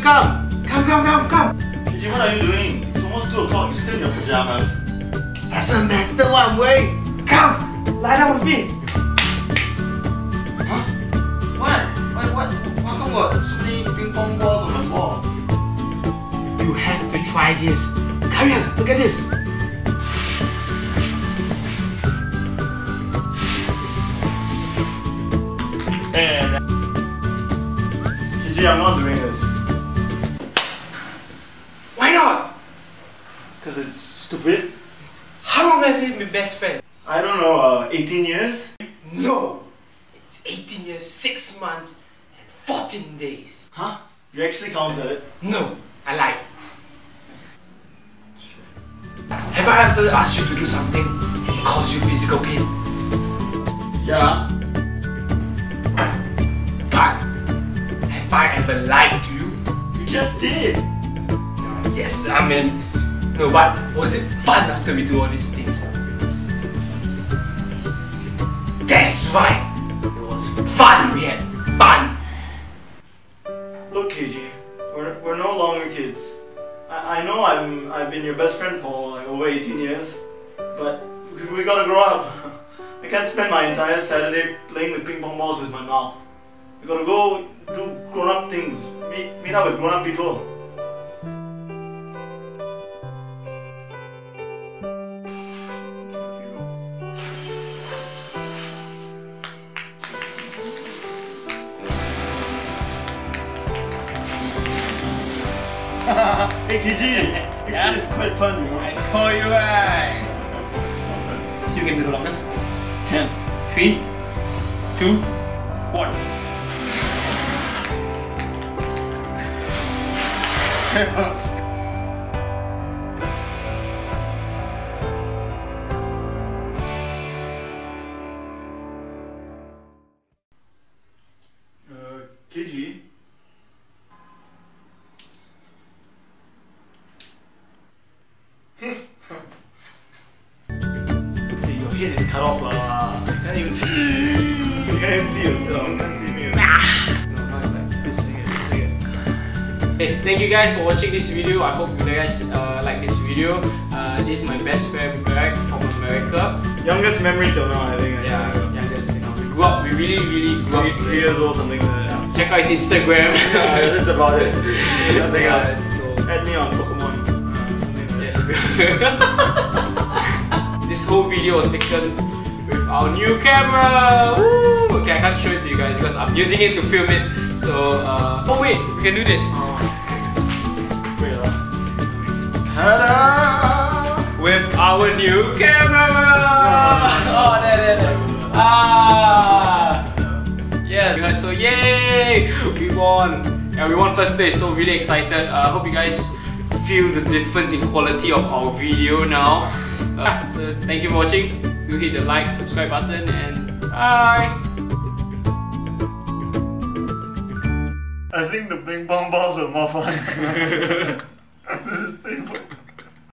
come. Come, come, come, come. Keiji, what are you doing? It's almost 2 o'clock. You're still in your pajamas. Doesn't matter what I'm. Come, lie down with me. Huh? What? What? What? How come got so many ping pong balls on the floor? You have to try this. Come here, look at this. And Keiji, I'm not doing this. Stupid. How long have you been my best friends? I don't know, uh, 18 years? No. It's 18 years, 6 months, and 14 days. Huh? You actually counted? No, I lied. Have I ever asked you to do something and caused you physical pain? Yeah. But have I ever lied to you? You just did. Yes, I mean, no, but was it fun after we do all these things? That's right. It was fun. We had fun. Look, Keiji, we're, we're no longer kids. I, I know I'm, I've been your best friend for like over 18 years, but we, gotta grow up. I can't spend my entire Saturday playing with ping pong balls with my mouth. We gotta go do grown up things, meet, meet up with grown up people. Hey actually Yeah? it's quite fun, you know. I told you right. So you can do the longest. Can. Three, two, one. Uh, Keiji. Is cut off lah. You can't even see. you can't even see yourself. You can't see me. Hey, thank you guys for watching this video. I hope you guys uh, like this video. Uh, this is my best friend Greg from America. Youngest memory till now, I think. Yeah, youngest. You know, we grew up. We really, really grew Three, up three years old, something like that. Check out his Instagram. Yeah, that's about it. Nothing Yeah, else. so- Add me on Pokemon. Uh, Yes. this whole video was taken with our new camera. Woo! Okay, I can't show it to you guys because I'm using it to film it. So, uh, oh wait, we can do this. that. Wait, uh. Ta-da! With our new camera. Oh, there, there, there. Ah. Yes, we heard so yay! We won! Yeah, we won first place, so really excited. I uh, hope you guys feel the difference in quality of our video now. Uh, so thank you for watching. Do hit the like, subscribe button, and bye! I think the ping pong balls were more fun.